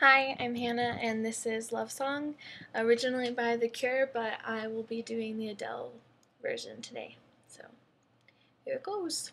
Hi, I'm Hannah, and this is Love Song, originally by The Cure, but I will be doing the Adele version today. So, here it goes.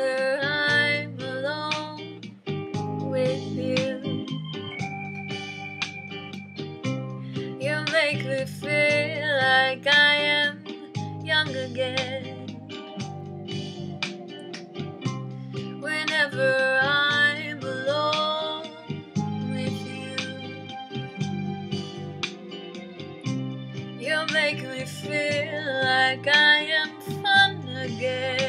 Whenever I'm alone with you, you make me feel like I am young again. Whenever I'm alone with you, you make me feel like I am fun again.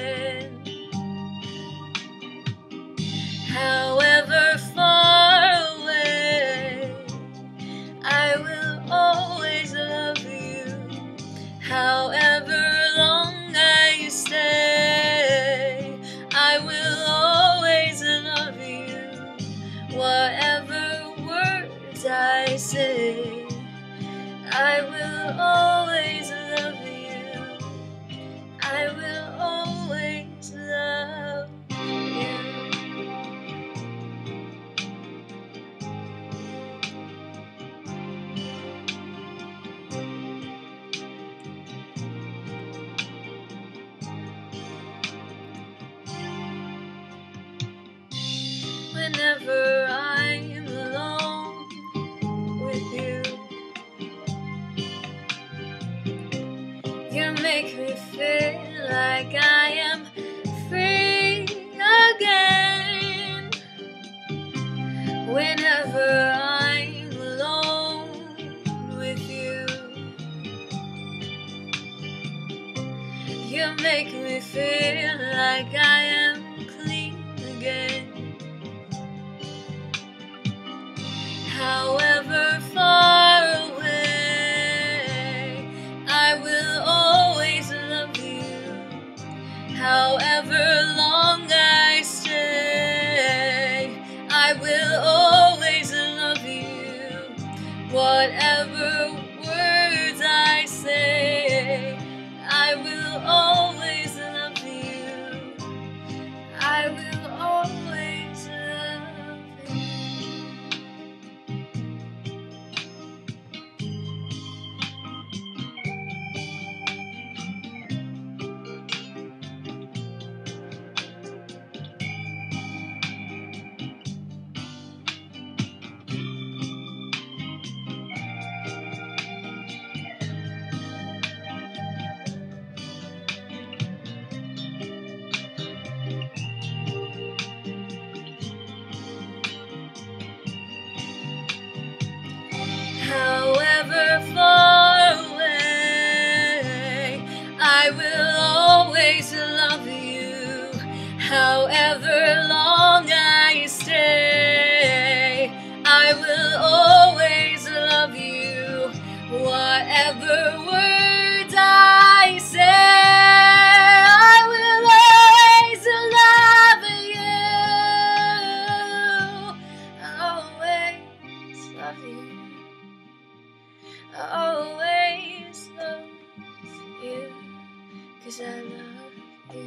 Always love you. I will always love you. Whenever like I am free again. Whenever I'm alone with you, you make me feel like I am clean again. However, always love you. However I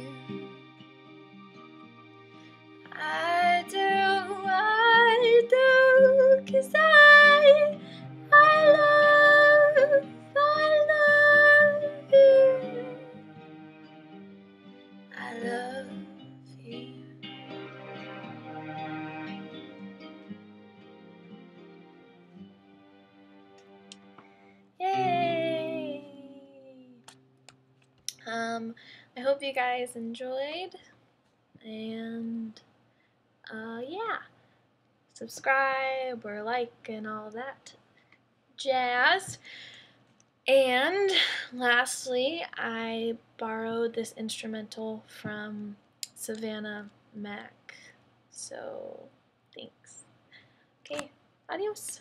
do, I do, cause I hope you guys enjoyed, and uh, yeah, subscribe or like and all that jazz. And lastly, I borrowed this instrumental from Savannah Mac. So, thanks. Okay, adios.